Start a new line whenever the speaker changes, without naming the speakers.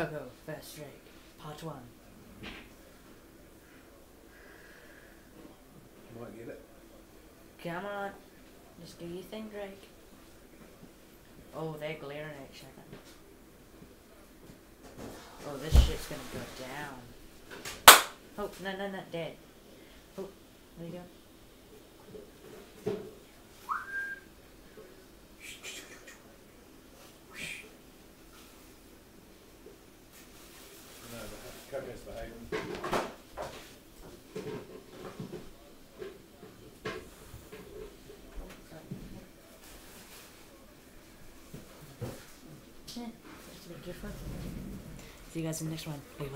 Coco First Drake, part one.
Might get it.
Come on, just do your thing, Drake. Oh, they're glaring at each other. Oh, this shit's gonna go down. Oh, no, no, no, dead. Oh, there you go. Eh, different. See you guys in the next one. A like.